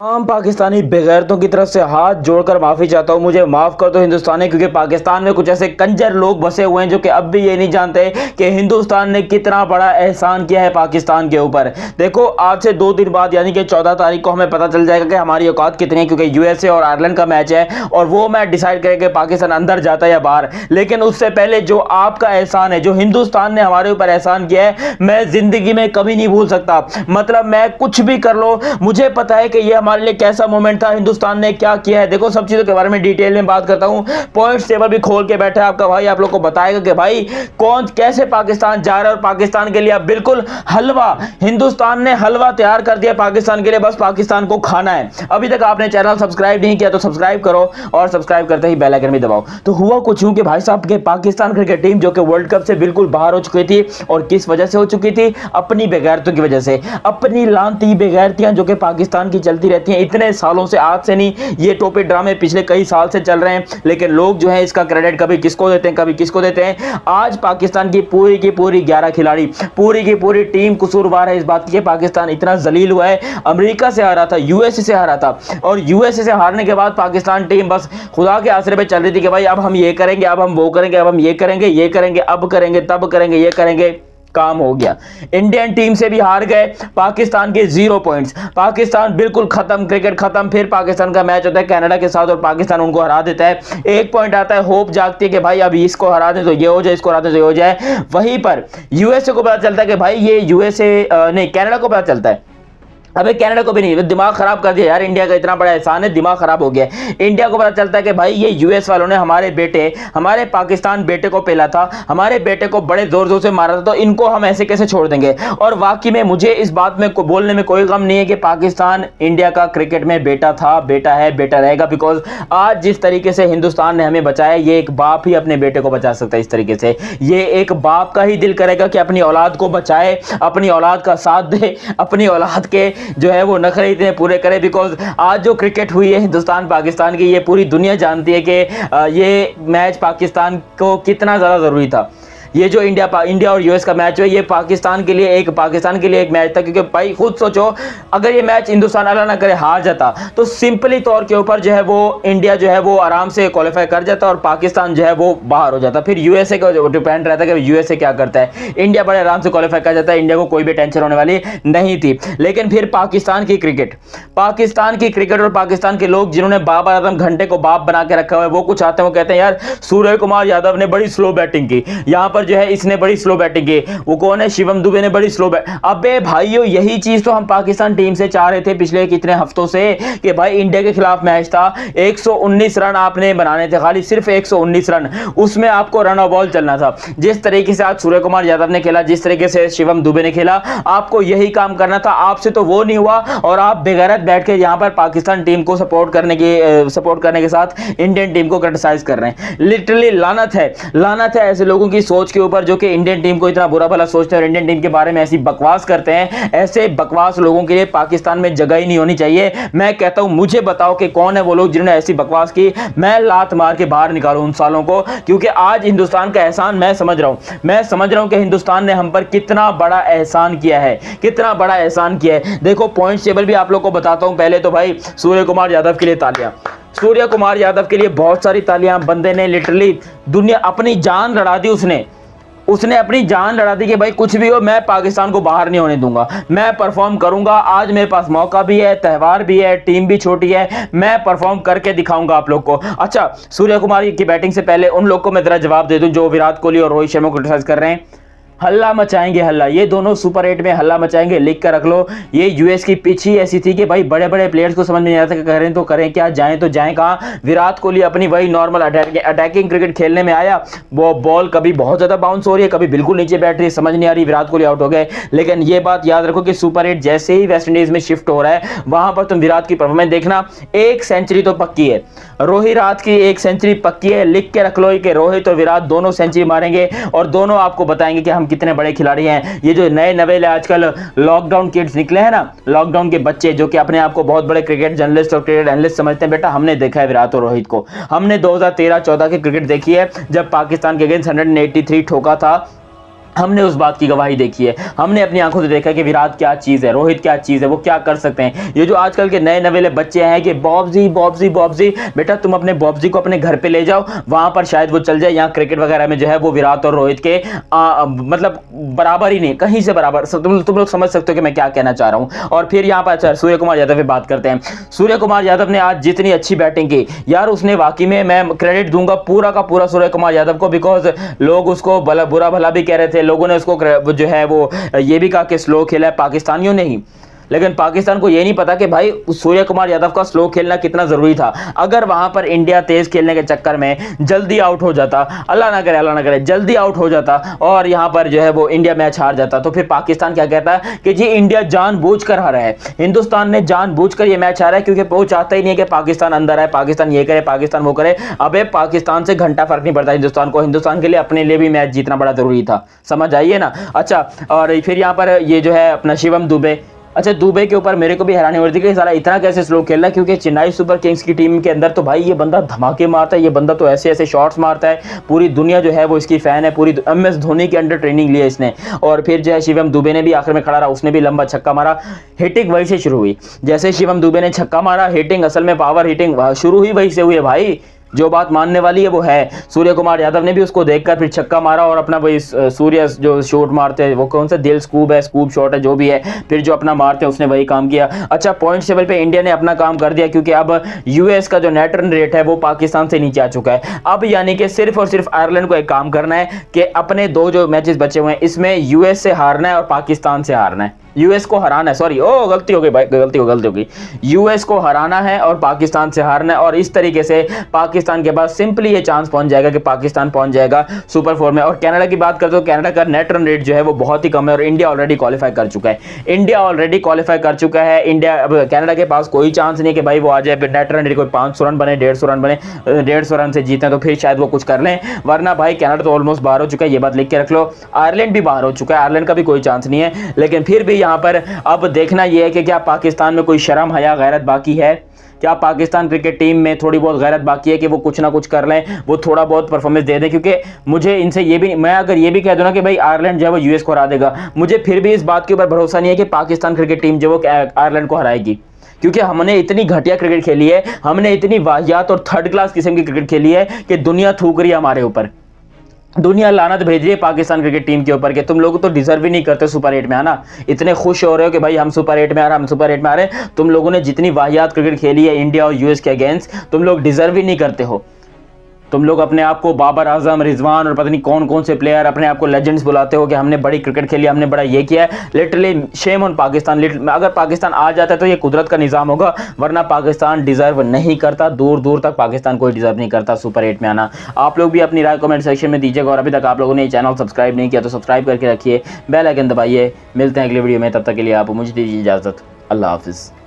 आम पाकिस्तानी बेगैरतों की तरफ़ से हाथ जोड़कर माफ़ी चाहता हूँ। मुझे माफ़ कर दो हिंदुस्तान, क्योंकि पाकिस्तान में कुछ ऐसे कंजर लोग बसे हुए हैं जो कि अब भी ये नहीं जानते कि हिंदुस्तान ने कितना बड़ा एहसान किया है पाकिस्तान के ऊपर। देखो, आज से दो दिन बाद, यानी कि चौदह तारीख को हमें पता चल जाएगा कि हमारी औकात कितनी है, क्योंकि यूएसए और आयरलैंड का मैच है और वो मैच डिसाइड करेगा पाकिस्तान अंदर जाता है या बाहर। लेकिन उससे पहले जो आपका एहसान है, जो हिंदुस्तान ने हमारे ऊपर एहसान किया है, मैं ज़िंदगी में कभी नहीं भूल सकता। मतलब मैं कुछ भी कर लो, मुझे पता है कि यह हमारे लिए कैसा मोमेंट था, हिंदुस्तान ने क्या किया है? देखो, सब चीज़ों के बारे में डिटेल में बात करता हूँ। पॉइंट टेबल भी खोल के बैठा आपका भाई। आप लोग को बताएगा कि भाई, कौन, कैसे पाकिस्तान जा रहा है और पाकिस्तान के लिए अब बिल्कुल हलवा, हिंदुस्तान ने हलवा तैयार कर दिया पाकिस्तान के लिए, बस पाकिस्तान को खाना है। अभी तक आपने चैनल सब्सक्राइब नहीं किया तो सब्सक्राइब करो और सब्सक्राइब करते ही बेलाइकन भी दबाओ। तो हुआ कुछ यूँ कि भाई साहब, के पाकिस्तान क्रिकेट टीम जो कि वर्ल्ड कप से बिल्कुल बाहर हो चुकी थी और किस वजह से हो चुकी थी? अपनी बेगैरतों की वजह से। अपनी लानती बेगैरतियाँ जो कि पाकिस्तान की चलती रहती हैं। इतने सालों से आज से नहीं, ये टोपी ड्रामे पिछले कई साल से चल रहे हैं, लेकिन लोग जो है इसका क्रेडिट कभी किसको देते हैं, कभी किसको देते हैं? आज पाकिस्तान की पूरी की पूरी ग्यारह खिलाड़ी, पूरी की पूरी टीम कसूरवार है इस बात की पाकिस्तान इतना जलील हुआ है। अमेरिका से हारा था, यूएसए से हारा था, और यूएसए से हारने के बाद पाकिस्तान टीम बस खुदा के आसरे पर चल रही थी कि भाई अब हम ये करेंगे, अब हम वो करेंगे, अब हम ये करेंगे ये करेंगे, अब करेंगे, तब करेंगे, ये करेंगे। काम हो गया। इंडियन टीम से भी हार गए, पाकिस्तान के ज़ीरो पॉइंट्स पाकिस्तान बिल्कुल खत्म क्रिकेट खत्म, फिर पाकिस्तान का मैच होता है, कनाडा के साथ और पाकिस्तान उनको हरा देता है। एक पॉइंट आता है, होप जागती है कि भाई अभी इसको हरा दे तो ये हो जाए, इसको हरा दे तो ये हो जाए। वहीं पर यूएसए को पता चलता है कि भाई ये यूएसए नहीं, कनाडा को पता चलता है। अबे कनाडा को भी नहीं, दिमाग खराब कर दिया यार इंडिया का इतना बड़ा एहसान है, दिमाग खराब हो गया। इंडिया को पता चलता है कि भाई, ये यूएस वालों ने हमारे बेटे, हमारे पाकिस्तान बेटे को पेला था, हमारे बेटे को बड़े ज़ोर ज़ोर से मारा था तो इनको हम ऐसे कैसे छोड़ देंगे? और वाकई में मुझे इस बात में को, बोलने में कोई गम नहीं है कि पाकिस्तान इंडिया का क्रिकेट में बेटा था, बेटा है, बेटा रहेगा बिकॉज़ आज जिस तरीके से हिंदुस्तान ने हमें बचाया, ये एक बाप ही अपने बेटे को बचा सकता है इस तरीके से। ये एक बाप का ही दिल करेगा कि अपनी औलाद को बचाए, अपनी औलाद का साथ दे, अपनी औलाद के जो है वो नखरे इतने पूरे करें बिकॉज़ आज जो क्रिकेट हुई है हिंदुस्तान, पाकिस्तान की, ये पूरी दुनिया जानती है कि ये मैच पाकिस्तान को कितना ज़्यादा ज़रूरी था। ये जो इंडिया इंडिया और यूएस का मैच है ये पाकिस्तान के लिए एक पाकिस्तान के लिए एक मैच था, क्योंकि भाई, खुद सोचो, अगर ये मैच हिंदुस्तान अला ना करे, हार जाता। तो सिंपली तौर के ऊपर जो है वो इंडिया जो है वो आराम से क्वालिफाई कर जाता और पाकिस्तान जो है वो बाहर हो जाता। फिर यूएसए का डिपेंड रहता है कि यूएसए क्या करता है। इंडिया बड़े आराम से क्वालिफाई कर जाता है, इंडिया को कोई भी टेंशन होने वाली नहीं थी। लेकिन फिर पाकिस्तान की क्रिकेट पाकिस्तान की क्रिकेट और पाकिस्तान के लोग जिन्होंने बाबर आज़म घंटे को बाप बना के रखा हुआ है, वो कुछ आते हैं, वो कहते हैं, यार सूर्य कुमार यादव ने बड़ी स्लो बैटिंग की। यहाँ पर जो है इसने बड़ी स्लो बैटिंग की। वो कौन है? शिवम दुबे ने बड़ी स्लो बैट अबे भाइयों, यही चीज़ तो हम पाकिस्तान टीम से चाह रहे थे पिछले कितने हफ्तों से कि भाई इंडिया के खिलाफ मैच था। 119 रन आपने बनाने थे, खाली सिर्फ़ 119 रन। उसमें आपको रन ऑफ़ बॉल चलना था। जिस तरीके से आज सूर्य कुमार यादव ने खेला, जिस तरीके से शिवम दुबे ने खेला, आपको यही काम करना था। आपसे तो वो नहीं हुआ और आप बेगैरत बैठ के यहाँ पर पाकिस्तान टीम को सपोर्ट करने की सपोर्ट करने के साथ इंडियन टीम को क्रिटिसाइज कर रहे हैं। लिटरली लानत है। लानत है ऐसे लोगों की सोच के ऊपर जो कि इंडियन टीम को इतना बुरा भला सोचते हैं और इंडियन टीम के बारे में ऐसी बकवास करते हैं, ऐसे बकवास लोगों के लिए पाकिस्तान में जगह ही नहीं होनी चाहिए। मैं कहता हूँ, मुझे बताओ कि कौन है वो लोग जिन्होंने ऐसी बकवास की। मैं लात मार के बाहर निकालू उन सालों को, क्योंकि आज हिंदुस्तान का एहसान मैं समझ रहा हूँ। मैं समझ रहा हूँ कि हिंदुस्तान ने हम पर कितना बड़ा एहसान किया है, कितना बड़ा एहसान किया है। देखो पॉइंट टेबल भी आप लोग को बताता हूँ पहले तो भाई, सूर्य कुमार यादव के लिए तालियाँ। सूर्य कुमार यादव के लिए बहुत सारी तालियाँ, बंदे ने लिटरली दुनिया अपनी जान लड़ा दी उसने। उसने अपनी जान लड़ा दी कि भाई कुछ भी हो, मैं पाकिस्तान को बाहर नहीं होने दूँगा। मैं परफॉर्म करूँगा। आज मेरे पास मौका भी है, त्यौहार भी है टीम भी छोटी है। मैं परफॉर्म करके दिखाऊँगा आप लोग को। अच्छा सूर्य कुमार की बैटिंग से पहले उन लोग को मैं जरा जवाब दे दूँ जो विराट कोहली और रोहित शर्मा को क्रिटिसाइज कर रहे हैं। हल्ला मचाएँगे, हल्ला। ये दोनों सुपर एट में हल्ला मचाएँगे, लिख कर रख लो। ये यूएस की पिच ही ऐसी थी कि भाई बड़े बड़े प्लेयर्स को समझ में नहीं आता करें तो करें, क्या जाएँ तो जाएँ, कहाँ? विराट कोहली अपनी वही नॉर्मल अटैकिंग क्रिकेट खेलने में आया। वो बॉल कभी बहुत ज़्यादा बाउंस हो रही है, कभी बिल्कुल नीचे बैठ रही है, समझ नहीं आ रही, विराट कोहली आउट हो गए। लेकिन ये बात याद रखो कि सुपर एट जैसे ही वेस्ट इंडीज में शिफ्ट हो रहा है, वहाँ पर तुम विराट की परफॉर्मेंस देखना। एक सेंचुरी तो पक्की है। रोहित रात की एक सेंचुरी पक्की है। लिख के रख लो कि रोहित और विराट दोनों सेंचुरी मारेंगे और दोनों आपको बताएँगे कि हम कितने बड़े खिलाड़ी हैं। ये जो नए नवेले आजकल लॉकडाउन किड्स निकले हैं ना लॉकडाउन के बच्चे जो कि अपने आप को बहुत बड़े क्रिकेट जर्नलिस्ट और क्रिकेट एनलिस्ट समझते हैं, बेटा हमने देखा है विराट और रोहित को। हमने दो हज़ार की क्रिकेट देखी है, जब पाकिस्तान के अगेंस्ट 183 ठोका था हमने उस बात की गवाही देखी है। हमने अपनी आँखों से देखा कि विराट क्या चीज़ है रोहित क्या चीज़ है वो क्या कर सकते हैं। ये जो आजकल के नए नवेले बच्चे हैं कि बॉब्जी बॉब्जी बॉब्जी बेटा तुम अपने बॉब्जी को अपने घर पे ले जाओ वहाँ पर शायद वो चल जाए यहाँ क्रिकेट वगैरह में जो है वो विराट और रोहित के आ, मतलब बराबर ही नहीं कहीं से बराबर तुम तुम लोग समझ सकते हो कि मैं क्या कहना चाह रहा हूँ। और फिर यहाँ पर अच्छा सूर्य कुमार यादव की बात करते हैं। सूर्य कुमार यादव ने आज जितनी अच्छी बैटिंग की यार उसने वाकई में मैं क्रेडिट दूँगा पूरा का पूरा सूर्य कुमार यादव को बिकॉज़ लोग उसको बुरा भला भी कह रहे थे लोगों ने उसको जो है वो, ये भी कहा कि स्लो खेला है पाकिस्तानियों ने ही। लेकिन पाकिस्तान को ये नहीं पता कि भाई सूर्य कुमार यादव का स्लो खेलना कितना ज़रूरी था। अगर वहाँ पर इंडिया तेज़ खेलने के चक्कर में जल्दी आउट हो जाता, अल्लाह ना करे, अल्लाह ना करे, जल्दी आउट हो जाता और यहाँ पर जो है वो इंडिया मैच हार जाता तो फिर पाकिस्तान क्या कहता है कि जी इंडिया जान बूझ कर हारा है। हिंदुस्तान ने जान बूझ कर ये मैच हारा है क्योंकि वो चाहता ही नहीं है कि पाकिस्तान अंदर आए, पाकिस्तान ये करे, पाकिस्तान वो करे। अब पाकिस्तान से घंटा फ़र्क नहीं पड़ता हिंदुस्तान को। हिंदुस्तान के लिए अपने लिए भी मैच जीतना बड़ा ज़रूरी था। समझ आइए ना? अच्छा और फिर यहाँ पर ये जो है अपना शिवम दुबे अच्छा दुबई के ऊपर मेरे को भी हैरानी हो रही थी कि सारा इतना कैसे स्लो खेल रहा है, क्योंकि चेन्नई सुपर किंग्स की टीम के अंदर तो भाई ये बंदा धमाके मारता है, ये बंदा तो ऐसे ऐसे शॉट्स मारता है। पूरी दुनिया जो है वो इसकी फ़ैन है, पूरी एम एस धोनी के अंडर ट्रेनिंग लिया इसने। और फिर जो है शिवम दुबे ने भी आखिर में खड़ा रहा, उसने भी लंबा छक्का मारा। हिटिंग वही से शुरू हुई। जैसे शिवम दुबे ने छक्का मारा हिटिंग असल में पावर हिटिंग शुरू ही वही से हुई है भाई। जो बात मानने वाली है वो है। सूर्य कुमार यादव ने भी उसको देखकर फिर छक्का मारा और अपना वही सूर्य जो शॉट मारते हैं, वो कौन सा, दिल स्कूप है स्कूप शॉट है, जो भी है, फिर जो अपना मारते हैं, उसने वही काम किया। अच्छा पॉइंट लेवल पे इंडिया ने अपना काम कर दिया क्योंकि अब यूएस का जो नेट रन रेट है, वो पाकिस्तान से नीचे आ चुका है। अब यानी कि सिर्फ़ और सिर्फ़ आयरलैंड को एक काम करना है कि अपने दो जो मैचेस बचे हुए हैं, इसमें यूएस से हारना है और पाकिस्तान से हारना है। यूएस को हराना है। सॉरी ओ, गलती हो गई भाई, गलती हो गलती हो गई। यूएस को हराना है और पाकिस्तान से हारना है और इस तरीके से पाकिस्तान के पास सिंपली ये चांस पहुँच जाएगा कि पाकिस्तान पहुँच जाएगा सुपर फोर में। और कनाडा की बात करते हो, कनाडा का नेट रन रेट जो है वो बहुत ही कम है और इंडिया ऑलरेडी क्वालिफाई कर चुका है। इंडिया ऑलरेडी क्वालिफाई कर चुका है। इंडिया अब कनाडा के पास कोई चांस नहीं कि भाई वो आ जाए नेट रन रेट कोई पाँच रन बने, डेढ़ रन बने, डेढ़ रन से जीते तो फिर शायद वो कुछ कर लें। वरना भाई कनाडा तो ऑलमोस्ट बाहर हो चुका है, ये बात लिख के रख लो। आयरलैंड भी बाहर हो चुका है। आयरलैंड का भी कोई चांस नहीं है। लेकिन फिर भी यहाँ पर अब देखना यह है कि क्या पाकिस्तान में कोई शर्म हया गैरत बाकी है? क्या पाकिस्तान क्रिकेट टीम में थोड़ी बहुत गैरत बाकी है कि वो कुछ ना कुछ कर लें, वो थोड़ा बहुत परफॉर्मेंस दे दें? क्योंकि मुझे इनसे ये भी, मैं अगर ये भी कह दूँ ना कि भाई आयरलैंड जो है वो यूएस को हरा देगा, मुझे फिर भी इस बात के ऊपर भरोसा नहीं है कि पाकिस्तान क्रिकेट टीम जो वो आयरलैंड को हराएगी। क्योंकि हमने इतनी घटिया क्रिकेट खेली है, हमने इतनी वाहियात और थर्ड क्लास किस्म की क्रिकेट खेली है कि दुनिया थूक रही है हमारे ऊपर। दुनिया लानत भेज रही है पाकिस्तान क्रिकेट टीम के ऊपर के तुम लोग तो डिजर्व ही नहीं करते सुपर एट में आना इतने खुश हो रहे हो कि भाई हम सुपर एट में आ रहे हम सुपर एट में आ रहे हैं। तुम लोगों ने जितनी वाहियात क्रिकेट खेली है, इंडिया और यूएस के अगेंस्ट, तुम लोग डिजर्व ही नहीं करते हो। तुम लोग अपने आप को बाबर आज़म, रिजवान और पता नहीं कौन कौन से प्लेयर अपने आप को लेजेंड्स बुलाते हो कि हमने बड़ी क्रिकेट खेली, हमने बड़ा ये किया है। Literally shame on Pakistan. अगर पाकिस्तान आ जाता है तो ये कुदरत का निज़ाम होगा, वरना पाकिस्तान डिजर्व नहीं करता। दूर दूर तक पाकिस्तान कोई डिजर्व नहीं करता सुपर एट में आना। आप लोग भी अपनी राय कमेंट सेक्शन में दीजिएगा और अभी तक आप लोगों ने चैनल सब्सक्राइब नहीं किया तो सब्सक्राइब करके रखिए। बेल आइकन दबाइए। मिलते हैं अगले वीडियो में। तब तक के लिए आप मुझे दीजिए इजाज़त। अल्लाह हाफिज़।